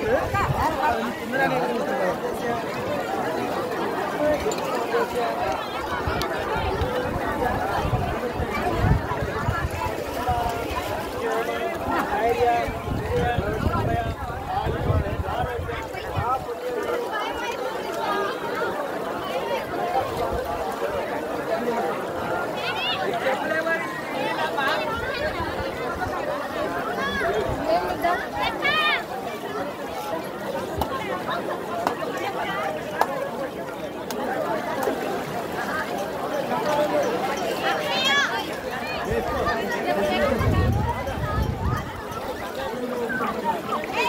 Yeah. Hey!